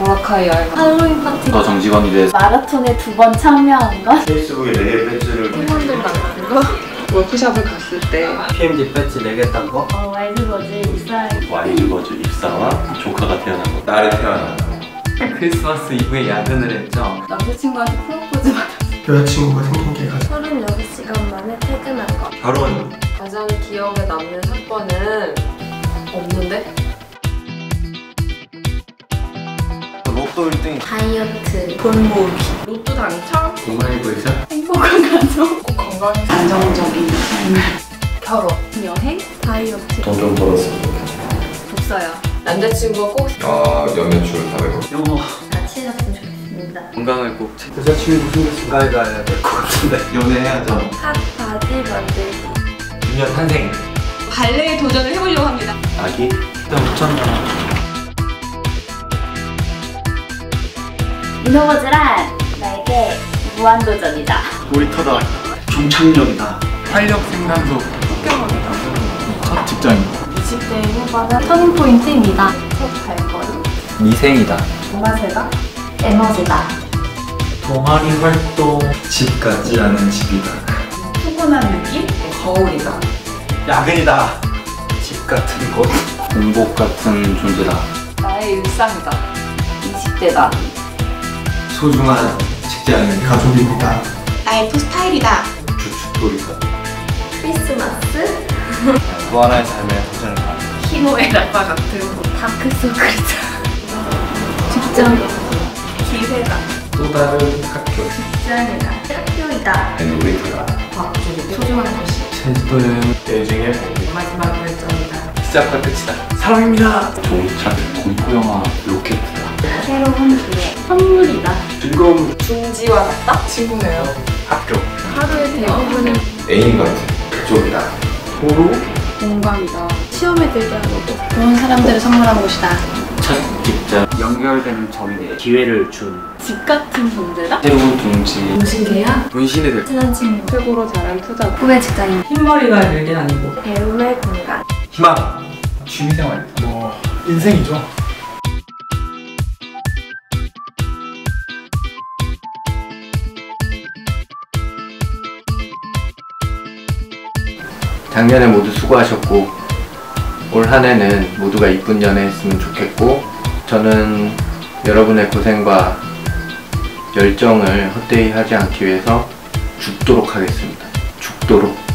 여행 가. 할로윈 파티 더 정직원이 돼서 마라톤에 두 번 참여한 것 페이스북에 4개 배지를 팀원들 만나는 거. 워크숍을 갔을 때 PMD 배지 4개 딴 거? 어, 와이즈버즈 입사한 와이즈버즈 입사와 조카가 태어난 거 딸이 태어난 거 크리스마스 이후에 야근을 했죠. 남자친구한테 프로포즈 받았어. 여자친구가 생긴 게 가장 36시간 만에 퇴근한 거 결혼. 가장 기억에 남는 사건은 없는데? 로또 1등. 다이어트 돈 모으기 로또 당첨? 동아일보에서 행복한 가족 꼭 건강에 안정적인 결혼. 여행 다이어트 돈 좀 벌었어 독서요 남자친구가 꼭아 연매출 400원 영어. 좋겠습니다 건강을 꼭 챙- 여자친구 생겼으면 가야 가야 될 것 같은데. 연애해야죠. 핫 바지 만들기 6년 탄생. 발레에 도전을 해보려고 합니다. 아기 일단 붙였나. 인어버즈란 나에게 무한도전이다 놀이터다 종착역이다 활력 생산소. 폭경합니다. 첫 직장인 20대 후반은 터닝포인트입니다 첫 발걸음 미생이다. 동화세다 에너지다 동아리 활동. 집 같지 않은 집이다. 푸근한 느낌 거울이다. 야근이다. 집 같은 곳. 공복 같은 존재다 나의 일상이다. 20대다 소중한 직장인. 가족입니다. 라이프 스타일이다. 주춧돌이다. 크리스마스 무한한 삶의 도전을 가. 희노애락과 같은 다크서클이다 직장 기회다 또 다른 학교. 직장이다 학교이다 놀이터다 소중한 것이 제주도는 예중의 마지막 결정이다. 시작과 끝이다. 사랑입니다. 종착 공포영화 로켓이다 새로운 기회 선물이다 즐거움. 둥지와 같다? 친구네요. 학교. 하루의 대부분은 애인 같은 그쪽이다 도로. 공감이다. 시험에 들게 하고 좋은 사람들을 선물하는 곳이다. 첫 직장 연결되는 점이 기회를 준 집 같은 존재다 새로운 동지 무신계야? 문신이 될 친한 친구 최고로 잘한 투자. 후배 직장인 흰머리가 일게 아니고 배움의 공간 희망. 취미생활. 뭐 인생이죠. 작년에 모두 수고하셨고 올 한해는 모두가 이쁜 연애 했으면 좋겠고 저는 여러분의 고생과 열정을 헛되이 하지 않기 위해서 죽도록 하겠습니다. 죽도록.